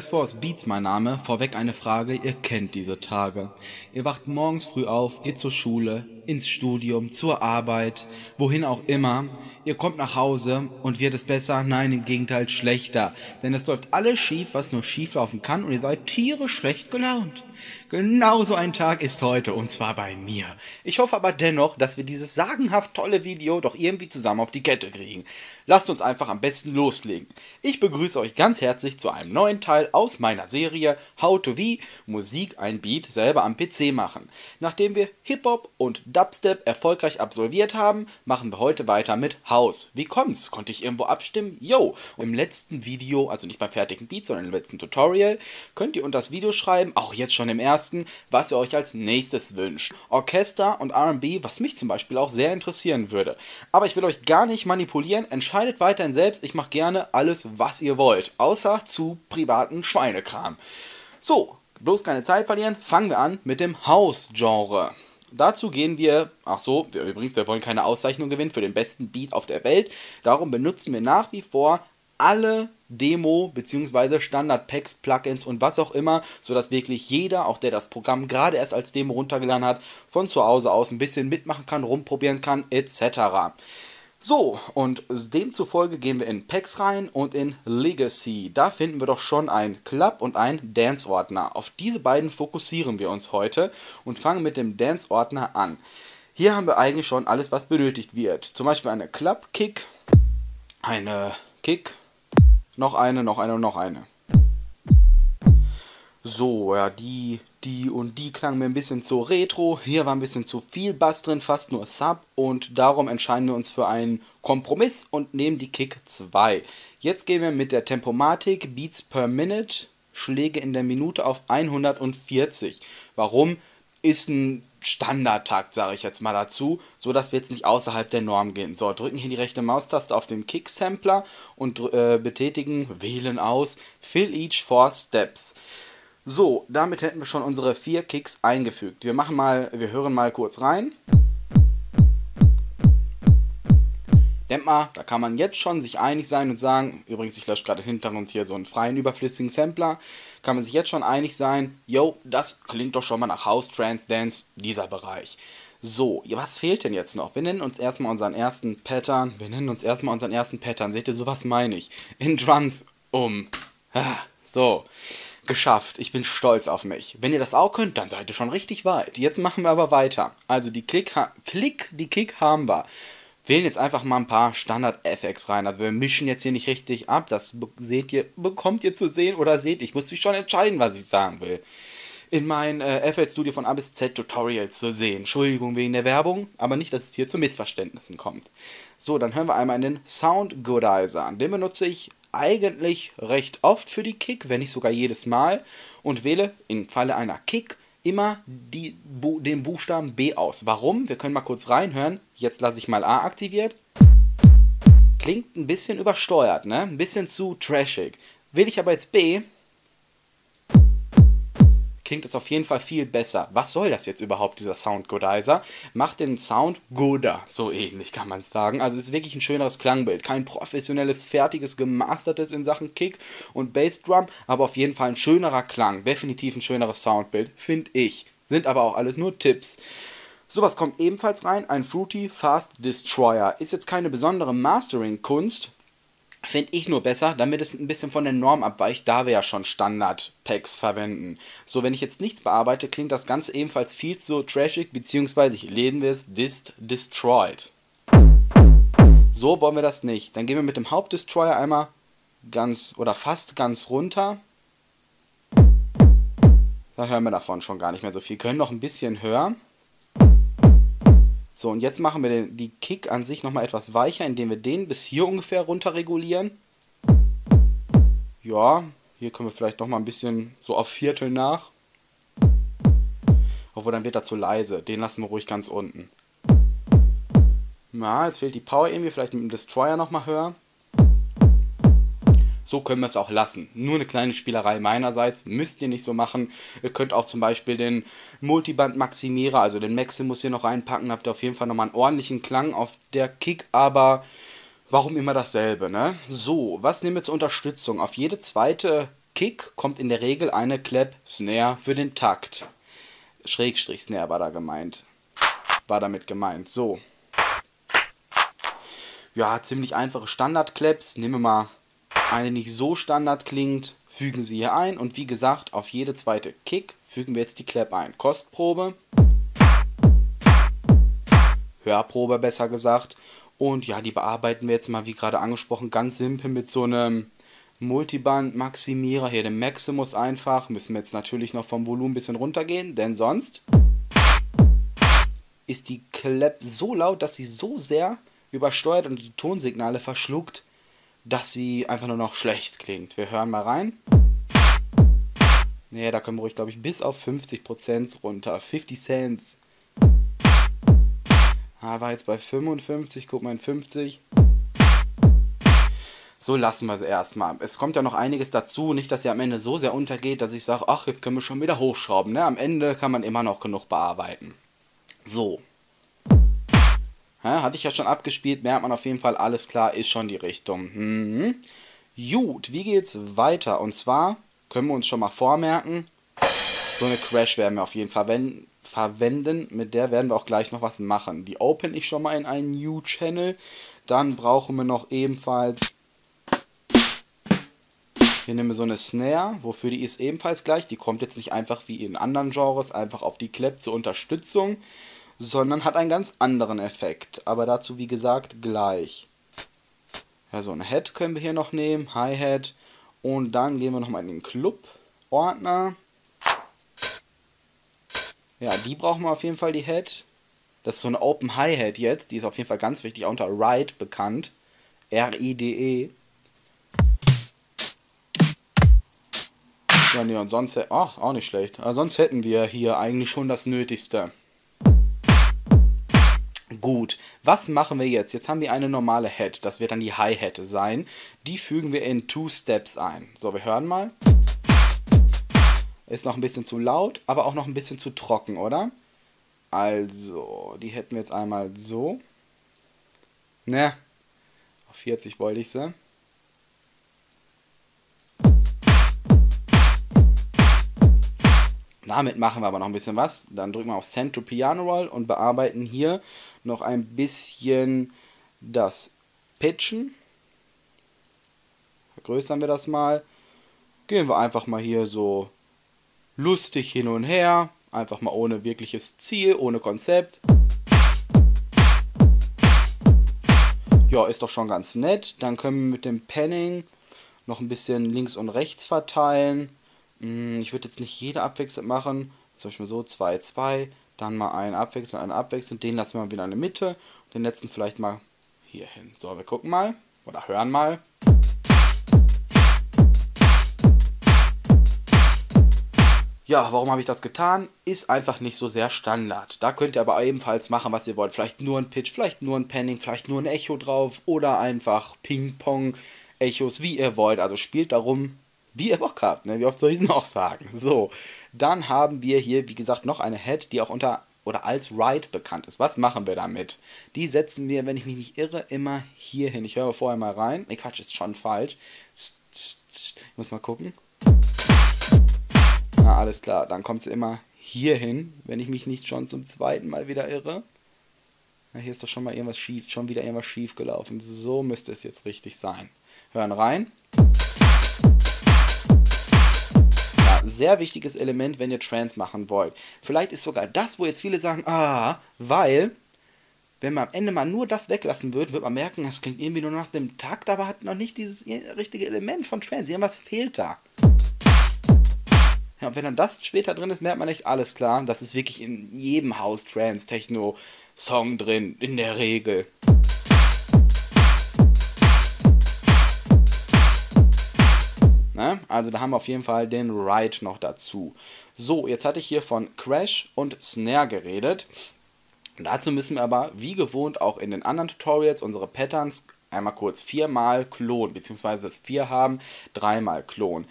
Paris Force Beats mein Name, vorweg eine Frage, ihr kennt diese Tage. Ihr wacht morgens früh auf, geht zur Schule, ins Studium, zur Arbeit, wohin auch immer. Ihr kommt nach Hause und wird es besser? Nein, im Gegenteil schlechter. Denn es läuft alles schief, was nur schief laufen kann und ihr seid tierisch schlecht gelaunt. Genauso ein Tag ist heute und zwar bei mir. Ich hoffe aber dennoch, dass wir dieses sagenhaft tolle Video doch irgendwie zusammen auf die Kette kriegen. Lasst uns einfach am besten loslegen. Ich begrüße euch ganz herzlich zu einem neuen Teil aus meiner Serie How to Wie Musik ein Beat selber am PC machen. Nachdem wir Hip-Hop und Dubstep erfolgreich absolviert haben, machen wir heute weiter mit House. Wie kommt's? Konnte ich irgendwo abstimmen? Yo! Im letzten Video, also nicht beim fertigen Beat, sondern im letzten Tutorial, könnt ihr unter das Video schreiben, auch jetzt schon im ersten, was ihr euch als nächstes wünscht. Orchester und RB, was mich zum Beispiel auch sehr interessieren würde. Aber ich will euch gar nicht manipulieren, entscheidet weiterhin selbst, ich mache gerne alles, was ihr wollt, außer zu privaten Schweinekram. So, bloß keine Zeit verlieren, fangen wir an mit dem House-Genre. Dazu gehen wir, ach so, wir, übrigens, wir wollen keine Auszeichnung gewinnen für den besten Beat auf der Welt. Darum benutzen wir nach wie vor alle Demo- bzw. Standard-Packs, Plugins und was auch immer, sodass wirklich jeder, auch der das Programm gerade erst als Demo runtergeladen hat, von zu Hause aus ein bisschen mitmachen kann, rumprobieren kann, etc. So, und demzufolge gehen wir in Packs rein und in Legacy. Da finden wir doch schon ein Club und ein Dance-Ordner. Auf diese beiden fokussieren wir uns heute und fangen mit dem Dance-Ordner an. Hier haben wir eigentlich schon alles, was benötigt wird. Zum Beispiel eine Club-Kick, eine Kick, noch eine, noch eine und noch eine. So, ja, die, die und die klangen mir ein bisschen zu retro. Hier war ein bisschen zu viel Bass drin, fast nur Sub. Und darum entscheiden wir uns für einen Kompromiss und nehmen die Kick 2. Jetzt gehen wir mit der Tempomatik Beats per Minute, Schläge in der Minute auf 140. Warum? Ist ein Standardtakt, sage ich jetzt mal dazu, so dass wir jetzt nicht außerhalb der Norm gehen. So, drücken hier die rechte Maustaste auf den Kick-Sampler und äh, betätigen, wählen aus, Fill each four steps. So, damit hätten wir schon unsere vier Kicks eingefügt. Wir machen mal, wir hören mal kurz rein. Denkt mal, da kann man jetzt schon sich einig sein und sagen, übrigens, ich lösche gerade im Hintergrund hier so einen freien überflüssigen Sampler, kann man sich jetzt schon einig sein, yo, das klingt doch schon mal nach House, Trance, Dance, dieser Bereich. So, was fehlt denn jetzt noch? Wir nennen uns erstmal unseren ersten Pattern, wir nennen uns erstmal unseren ersten Pattern, seht ihr, sowas meine ich, in Drums um. So, geschafft, ich bin stolz auf mich. Wenn ihr das auch könnt, dann seid ihr schon richtig weit. Jetzt machen wir aber weiter. Also die Klick, Klick die Kick haben wir wählen jetzt einfach mal ein paar Standard-FX rein. Also wir mischen jetzt hier nicht richtig ab. Das seht ihr, bekommt ihr zu sehen oder seht. Ich muss mich schon entscheiden, was ich sagen will. In meinen äh, FL Studio von A bis Z Tutorials zu sehen. Entschuldigung wegen der Werbung, aber nicht, dass es hier zu Missverständnissen kommt. So, dann hören wir einmal in den Sound Goodizer. Den benutze ich eigentlich recht oft für die Kick, wenn nicht sogar jedes Mal. Und wähle im Falle einer Kick immer die, bu den Buchstaben B aus. Warum? Wir können mal kurz reinhören. Jetzt lasse ich mal A aktiviert. Klingt ein bisschen übersteuert, ne? Ein bisschen zu trashig. Will ich aber jetzt B, klingt es auf jeden Fall viel besser. Was soll das jetzt überhaupt, dieser Sound Godizer? Macht den Sound gooder, so ähnlich kann man es sagen. Also es ist wirklich ein schöneres Klangbild. Kein professionelles, fertiges, gemastertes in Sachen Kick und Bassdrum, aber auf jeden Fall ein schönerer Klang. Definitiv ein schöneres Soundbild, finde ich. Sind aber auch alles nur Tipps. Sowas kommt ebenfalls rein, ein Fruity Fast Destroyer. Ist jetzt keine besondere Mastering-Kunst, Finde ich nur besser, damit es ein bisschen von der Norm abweicht, da wir ja schon Standard-Packs verwenden. So, wenn ich jetzt nichts bearbeite, klingt das Ganze ebenfalls viel zu trashig, beziehungsweise hier lesen wir es Dist Destroyed. So wollen wir das nicht. Dann gehen wir mit dem Hauptdestroyer einmal ganz oder fast ganz runter. Da hören wir davon schon gar nicht mehr so viel. Können noch ein bisschen höher. So, und jetzt machen wir den, die Kick an sich nochmal etwas weicher, indem wir den bis hier ungefähr runter regulieren. Ja, hier können wir vielleicht nochmal ein bisschen so auf Viertel nach. Obwohl, dann wird er zu leise. Den lassen wir ruhig ganz unten. Na, jetzt fehlt die Power irgendwie. Vielleicht mit dem Destroyer nochmal höher. So können wir es auch lassen. Nur eine kleine Spielerei meinerseits, müsst ihr nicht so machen. Ihr könnt auch zum Beispiel den Multiband-Maximierer, also den Maximus hier noch reinpacken, habt ihr auf jeden Fall nochmal einen ordentlichen Klang auf der Kick, aber warum immer dasselbe, ne? So, was nehmen wir zur Unterstützung? Auf jede zweite Kick kommt in der Regel eine Clap Snare für den Takt. Schrägstrich Snare war da gemeint. War damit gemeint. So. Ja, ziemlich einfache Standard-Claps. Nehmen wir mal eine, nicht so standard klingt, fügen sie hier ein. Und wie gesagt, auf jede zweite Kick fügen wir jetzt die Clap ein. Kostprobe. Hörprobe besser gesagt. Und ja, die bearbeiten wir jetzt mal, wie gerade angesprochen, ganz simpel mit so einem Multiband-Maximierer, hier dem Maximus einfach. Müssen wir jetzt natürlich noch vom Volumen ein bisschen runtergehen, denn sonst ist die Clap so laut, dass sie so sehr übersteuert und die Tonsignale verschluckt, dass sie einfach nur noch schlecht klingt. Wir hören mal rein. Nee, da können wir ruhig, glaube ich, bis auf 50% runter. 50 Cents. Ah, war jetzt bei 55, guck mal in 50. So lassen wir es erstmal. Es kommt ja noch einiges dazu, nicht, dass sie am Ende so sehr untergeht, dass ich sage, ach, jetzt können wir schon wieder hochschrauben. Ne? Am Ende kann man immer noch genug bearbeiten. So. Hatte ich ja schon abgespielt, merkt man auf jeden Fall, alles klar, ist schon die Richtung. Mhm. Gut, wie geht's weiter? Und zwar können wir uns schon mal vormerken, so eine Crash werden wir auf jeden Fall verwenden. Mit der werden wir auch gleich noch was machen. Die open ich schon mal in einen New Channel. Dann brauchen wir noch ebenfalls hier nehmen wir so eine Snare, wofür die ist ebenfalls gleich. Die kommt jetzt nicht einfach wie in anderen Genres einfach auf die Clap zur Unterstützung, sondern hat einen ganz anderen Effekt. Aber dazu, wie gesagt, gleich. Ja, so eine Head können wir hier noch nehmen, Hi-Hat. Und dann gehen wir nochmal in den Club-Ordner. Ja, die brauchen wir auf jeden Fall, die Head. Das ist so eine Open Hi-Hat jetzt. Die ist auf jeden Fall ganz wichtig, auch unter Ride bekannt. R-I-D-E. Ja, nee, und sonst, ach, auch nicht schlecht. Aber sonst hätten wir hier eigentlich schon das Nötigste. Gut, was machen wir jetzt? Jetzt haben wir eine normale Head, das wird dann die Hi-Hat sein. Die fügen wir in Two Steps ein. So, wir hören mal. Ist noch ein bisschen zu laut, aber auch noch ein bisschen zu trocken, oder? Also, die hätten wir jetzt einmal so. Ne, auf 40 wollte ich sie. Damit machen wir aber noch ein bisschen was. Dann drücken wir auf Send to Piano Roll und bearbeiten hier noch ein bisschen das Pitchen. Vergrößern wir das mal. Gehen wir einfach mal hier so lustig hin und her. Einfach mal ohne wirkliches Ziel, ohne Konzept. Ja, ist doch schon ganz nett. Dann können wir mit dem Panning noch ein bisschen links und rechts verteilen. Hm, ich würde jetzt nicht jede abwechselnd machen. Zum Beispiel so 2, 2, dann mal einen abwechselnd, einen abwechselnd. Den lassen wir mal wieder in der Mitte. Den letzten vielleicht mal hier hin. So, wir gucken mal oder hören mal. Ja, warum habe ich das getan? Ist einfach nicht so sehr Standard. Da könnt ihr aber ebenfalls machen, was ihr wollt. Vielleicht nur ein Pitch, vielleicht nur ein Panning, vielleicht nur ein Echo drauf oder einfach Ping-Pong-Echos, wie ihr wollt. Also spielt darum, wie ihr Bock habt, ne? wie oft soll ich es noch sagen? So, dann haben wir hier, wie gesagt, noch eine Head, die auch unter oder als Ride bekannt ist. Was machen wir damit? Die setzen wir, wenn ich mich nicht irre, immer hier hin. Ich höre vorher mal rein. Ne, Quatsch, ist schon falsch. Ich muss mal gucken. Na, alles klar. Dann kommt es immer hier hin, wenn ich mich nicht schon zum zweiten Mal wieder irre. Na, hier ist doch schon mal irgendwas schief, schon wieder irgendwas schief gelaufen. So müsste es jetzt richtig sein. Hören rein. Sehr wichtiges Element, wenn ihr Trance machen wollt. Vielleicht ist sogar das, wo jetzt viele sagen, ah, weil, wenn man am Ende mal nur das weglassen würde, wird man merken, das klingt irgendwie nur nach dem Takt, aber hat noch nicht dieses richtige Element von Trance. Irgendwas fehlt da. Ja, und wenn dann das später drin ist, merkt man echt alles klar. Das ist wirklich in jedem Haus Trance, Techno, Song drin, in der Regel. Ne? Also da haben wir auf jeden Fall den Ride noch dazu. So, jetzt hatte ich hier von Crash und Snare geredet. Dazu müssen wir aber, wie gewohnt, auch in den anderen Tutorials unsere Patterns einmal kurz viermal klonen, beziehungsweise das vier haben, dreimal klonen.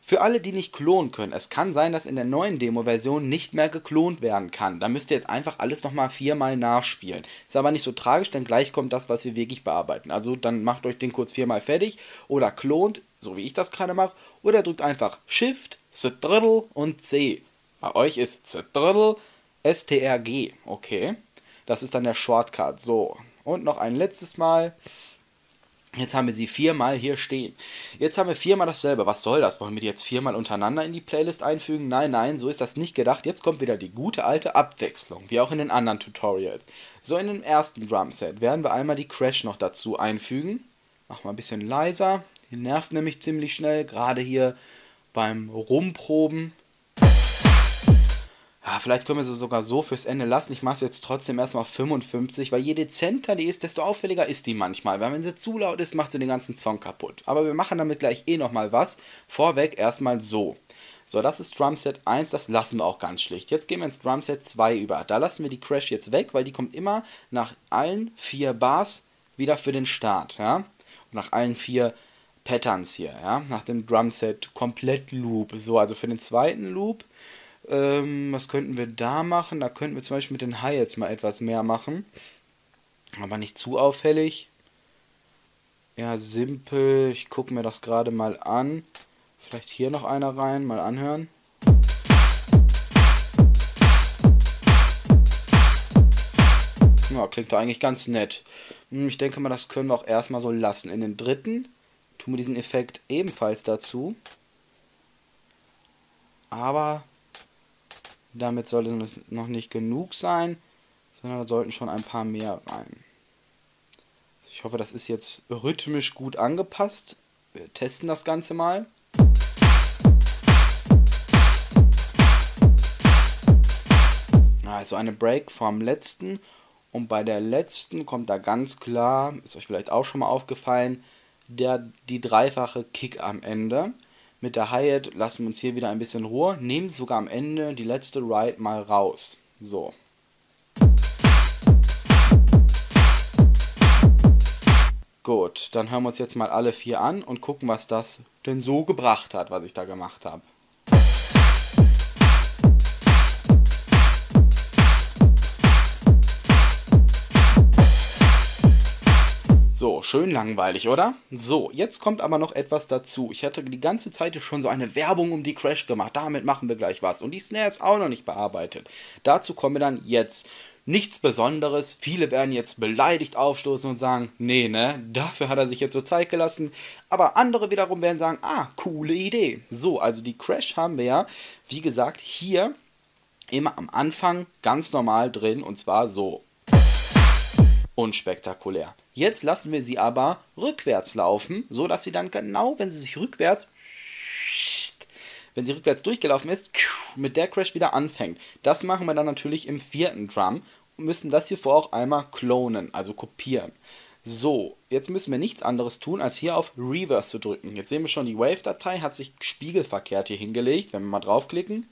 Für alle, die nicht klonen können, es kann sein, dass in der neuen Demo-Version nicht mehr geklont werden kann. Da müsst ihr jetzt einfach alles nochmal viermal nachspielen. Ist aber nicht so tragisch, denn gleich kommt das, was wir wirklich bearbeiten. Also dann macht euch den kurz viermal fertig oder klont so wie ich das gerade mache, oder drückt einfach Shift, Ctrl und C. Bei euch ist Ctrl STRG, okay. Das ist dann der Shortcut. So, und noch ein letztes Mal. Jetzt haben wir sie viermal hier stehen. Jetzt haben wir viermal dasselbe. Was soll das? Wollen wir die jetzt viermal untereinander in die Playlist einfügen? Nein, nein, so ist das nicht gedacht. Jetzt kommt wieder die gute alte Abwechslung, wie auch in den anderen Tutorials. So in dem ersten Drumset werden wir einmal die Crash noch dazu einfügen. Mach mal ein bisschen leiser. Die nervt nämlich ziemlich schnell, gerade hier beim Rumproben ja, vielleicht können wir sie sogar so fürs Ende lassen. Ich mache es jetzt trotzdem erstmal auf 55, weil je dezenter die ist, desto auffälliger ist die manchmal. Weil wenn sie zu laut ist, macht sie den ganzen Song kaputt. Aber wir machen damit gleich eh nochmal was. Vorweg erstmal so. So, das ist Drumset 1, das lassen wir auch ganz schlicht. Jetzt gehen wir ins Drumset 2 über. Da lassen wir die Crash jetzt weg, weil die kommt immer nach allen vier Bars wieder für den Start. Ja? Und nach allen vier Patterns hier. Ja? Nach dem Drumset komplett Loop. So, also für den zweiten Loop ähm, was könnten wir da machen? Da könnten wir zum Beispiel mit den Hi-Hats mal etwas mehr machen. Aber nicht zu auffällig. Ja, simpel. Ich gucke mir das gerade mal an. Vielleicht hier noch einer rein, mal anhören. Ja, klingt doch eigentlich ganz nett. Hm, ich denke mal, das können wir auch erstmal so lassen. In den dritten tun wir diesen Effekt ebenfalls dazu. Aber damit sollte es noch nicht genug sein, sondern da sollten schon ein paar mehr rein. Also ich hoffe, das ist jetzt rhythmisch gut angepasst. Wir testen das Ganze mal. Also eine Break vom letzten und bei der letzten kommt da ganz klar, ist euch vielleicht auch schon mal aufgefallen, der, die dreifache Kick am Ende. Mit der Hi-Hat lassen wir uns hier wieder ein bisschen Ruhe, nehmen sogar am Ende die letzte Ride mal raus. So. Gut, dann hören wir uns jetzt mal alle vier an und gucken, was das denn so gebracht hat, was ich da gemacht habe. So, schön langweilig, oder? So, jetzt kommt aber noch etwas dazu. Ich hatte die ganze Zeit schon so eine Werbung um die Crash gemacht. Damit machen wir gleich was. Und die Snare ist auch noch nicht bearbeitet. Dazu kommen wir dann jetzt. Nichts Besonderes. Viele werden jetzt beleidigt aufstoßen und sagen, nee, ne, dafür hat er sich jetzt so Zeit gelassen. Aber andere wiederum werden sagen, ah, coole Idee. So, also die Crash haben wir ja, wie gesagt, hier immer am Anfang ganz normal drin und zwar so. Unspektakulär. Jetzt lassen wir sie aber rückwärts laufen, so dass sie dann genau, wenn sie sich rückwärts, wenn sie rückwärts durchgelaufen ist, mit der Crash wieder anfängt. Das machen wir dann natürlich im vierten Drum und müssen das hier vor auch einmal klonen, also kopieren. So, jetzt müssen wir nichts anderes tun, als hier auf Reverse zu drücken. Jetzt sehen wir schon, die Wave-Datei hat sich spiegelverkehrt hier hingelegt. Wenn wir mal draufklicken,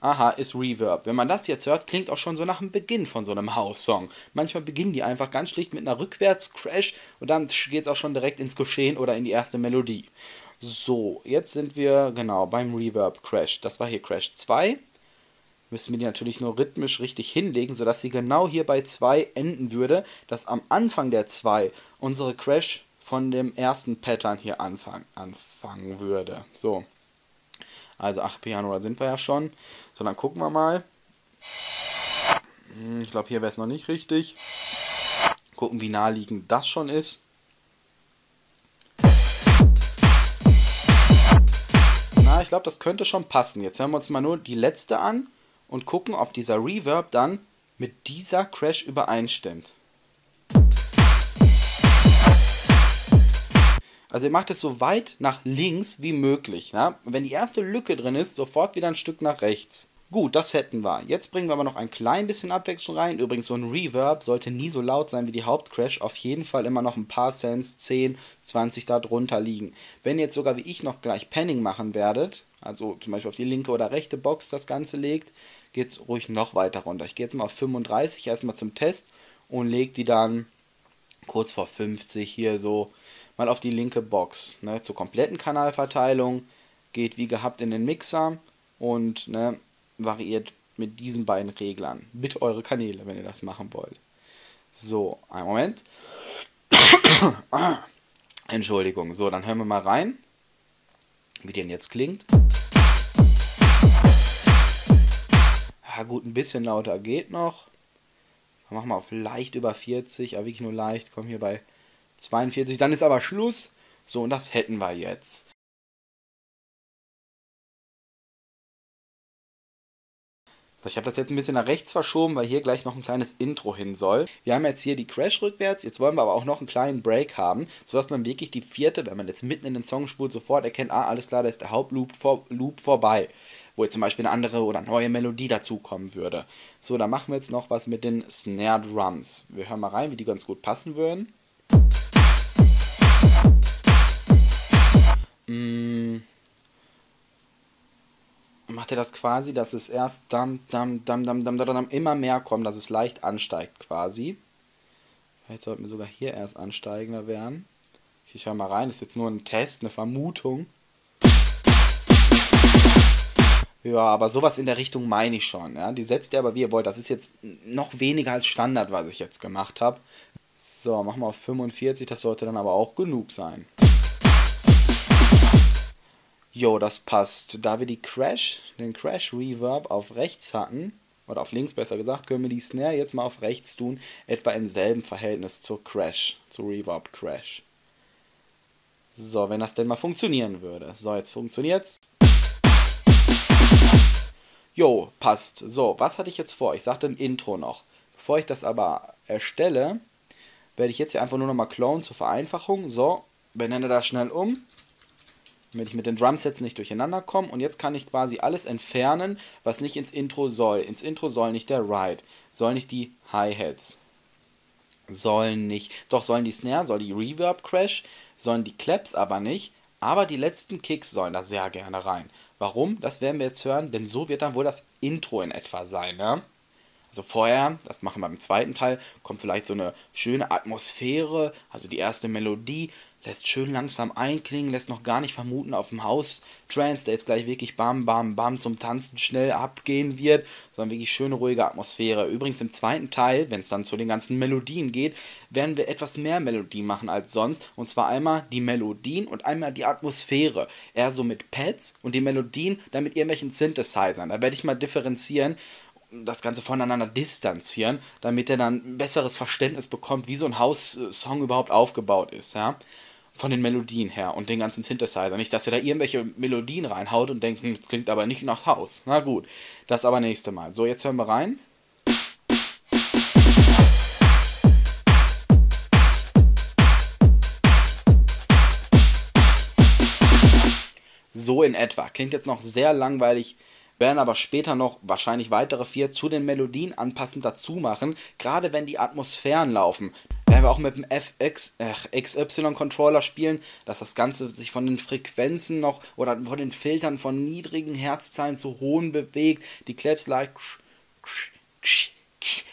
aha, ist Reverb. Wenn man das jetzt hört, klingt auch schon so nach dem Beginn von so einem House-Song. Manchmal beginnen die einfach ganz schlicht mit einer Rückwärts-Crash und dann geht es auch schon direkt ins Geschehen oder in die erste Melodie. So, jetzt sind wir genau beim Reverb-Crash. Das war hier Crash 2. Müssen wir die natürlich nur rhythmisch richtig hinlegen, sodass sie genau hier bei 2 enden würde, dass am Anfang der 2 unsere Crash von dem ersten Pattern hier anfangen, anfangen würde. So. Also 8 Piano, da sind wir ja schon. So, dann gucken wir mal. Hm, ich glaube, hier wäre es noch nicht richtig. Gucken, wie naheliegend das schon ist. Na, ich glaube, das könnte schon passen. Jetzt hören wir uns mal nur die letzte an und gucken, ob dieser Reverb dann mit dieser Crash übereinstimmt. Also ihr macht es so weit nach links wie möglich. Ja? Wenn die erste Lücke drin ist, sofort wieder ein Stück nach rechts. Gut, das hätten wir. Jetzt bringen wir aber noch ein klein bisschen Abwechslung rein. Übrigens, so ein Reverb sollte nie so laut sein wie die Hauptcrash. Auf jeden Fall immer noch ein paar Cents, 10, 20 da drunter liegen. Wenn ihr jetzt sogar wie ich noch gleich Penning machen werdet, also zum Beispiel auf die linke oder rechte Box das Ganze legt, geht es ruhig noch weiter runter. Ich gehe jetzt mal auf 35 erstmal zum Test und lege die dann kurz vor 50 hier so mal auf die linke Box. Ne, zur kompletten Kanalverteilung geht wie gehabt in den Mixer und ne, variiert mit diesen beiden Reglern. Bitte eure Kanäle, wenn ihr das machen wollt. So, einen Moment. Entschuldigung. So, dann hören wir mal rein, wie denn jetzt klingt. Ja, gut, ein bisschen lauter geht noch. Machen wir auf leicht über 40, aber wirklich nur leicht. Kommen hier bei 42. Dann ist aber Schluss. So, und das hätten wir jetzt. Ich habe das jetzt ein bisschen nach rechts verschoben, weil hier gleich noch ein kleines Intro hin soll. Wir haben jetzt hier die Crash rückwärts, jetzt wollen wir aber auch noch einen kleinen Break haben, sodass man wirklich die vierte, wenn man jetzt mitten in den Song spult, sofort erkennt, ah, alles klar, da ist der Hauptloop vor, Loop vorbei. Wo jetzt zum Beispiel eine andere oder neue Melodie dazukommen würde. So, da machen wir jetzt noch was mit den Snare Drums. Wir hören mal rein, wie die ganz gut passen würden. Mmh macht er das quasi, dass es erst dam, dam, dam, dam, dam, dam, dam, immer mehr kommt, dass es leicht ansteigt quasi. Vielleicht sollten wir sogar hier erst ansteigender werden. Ich höre mal rein, das ist jetzt nur ein Test, eine Vermutung. Ja, aber sowas in der Richtung meine ich schon. Ja? Die setzt ihr aber wie ihr wollt. Das ist jetzt noch weniger als Standard, was ich jetzt gemacht habe. So, machen wir auf 45, das sollte dann aber auch genug sein. Jo, das passt. Da wir die Crash, den Crash Reverb auf rechts hatten, oder auf links besser gesagt, können wir die Snare jetzt mal auf rechts tun, etwa im selben Verhältnis zur Crash, zur Reverb Crash. So, wenn das denn mal funktionieren würde. So, jetzt funktioniert's. Jo, passt. So, was hatte ich jetzt vor? Ich sagte im Intro noch. Bevor ich das aber erstelle, werde ich jetzt hier einfach nur nochmal clonen zur Vereinfachung. So, benenne das schnell um damit ich mit den Drumsets nicht durcheinander komme. Und jetzt kann ich quasi alles entfernen, was nicht ins Intro soll. Ins Intro soll nicht der Ride, soll nicht die Hi-Hats, sollen nicht, doch sollen die Snare, soll die Reverb Crash, sollen die Claps aber nicht, aber die letzten Kicks sollen da sehr gerne rein. Warum? Das werden wir jetzt hören, denn so wird dann wohl das Intro in etwa sein, ne? Also vorher, das machen wir im zweiten Teil, kommt vielleicht so eine schöne Atmosphäre, also die erste Melodie, lässt schön langsam einklingen, lässt noch gar nicht vermuten auf dem Haus Trance, der jetzt gleich wirklich bam, bam, bam zum Tanzen schnell abgehen wird, sondern wirklich schöne, ruhige Atmosphäre. Übrigens im zweiten Teil, wenn es dann zu den ganzen Melodien geht, werden wir etwas mehr Melodien machen als sonst. Und zwar einmal die Melodien und einmal die Atmosphäre. Eher so mit Pads und die Melodien dann mit irgendwelchen Synthesizern. Da werde ich mal differenzieren das Ganze voneinander distanzieren, damit er dann ein besseres Verständnis bekommt, wie so ein House-Song überhaupt aufgebaut ist, ja von den Melodien her und den ganzen Synthesizer. Nicht, dass ihr da irgendwelche Melodien reinhaut und denkt, hm, das klingt aber nicht nach Haus. Na gut, das aber nächste Mal. So, jetzt hören wir rein. So in etwa. Klingt jetzt noch sehr langweilig, werden aber später noch wahrscheinlich weitere vier zu den Melodien anpassend dazu machen, gerade wenn die Atmosphären laufen werden wir auch mit dem FX, äh, XY-Controller spielen, dass das Ganze sich von den Frequenzen noch oder von den Filtern von niedrigen Herzzahlen zu hohen bewegt, die Claps like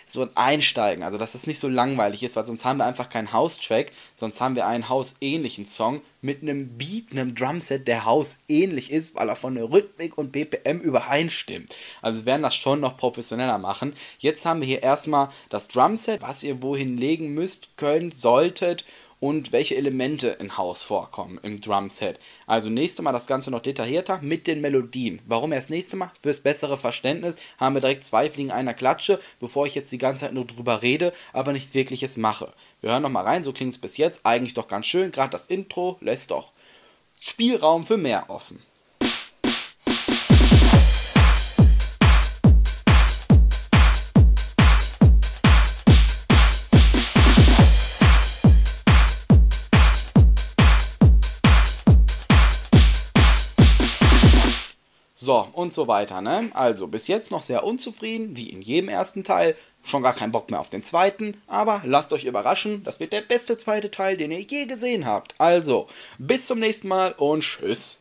so einsteigen, also dass es nicht so langweilig ist, weil sonst haben wir einfach keinen House-Track, sonst haben wir einen House-ähnlichen Song mit einem Beat, einem Drumset, der House-ähnlich ist, weil er von der Rhythmik und BPM übereinstimmt. Also wir werden das schon noch professioneller machen. Jetzt haben wir hier erstmal das Drumset, was ihr wohin legen müsst, könnt, solltet und welche Elemente in Haus vorkommen im Drumset. Also nächste Mal das Ganze noch detaillierter mit den Melodien. Warum erst nächste Mal? Fürs bessere Verständnis haben wir direkt zwei Fliegen einer Klatsche, bevor ich jetzt die ganze Zeit nur drüber rede, aber nicht wirklich es mache. Wir hören nochmal rein, so klingt es bis jetzt. Eigentlich doch ganz schön, gerade das Intro lässt doch Spielraum für mehr offen. So, und so weiter, ne? Also, bis jetzt noch sehr unzufrieden, wie in jedem ersten Teil. Schon gar keinen Bock mehr auf den zweiten, aber lasst euch überraschen, das wird der beste zweite Teil, den ihr je gesehen habt. Also, bis zum nächsten Mal und tschüss.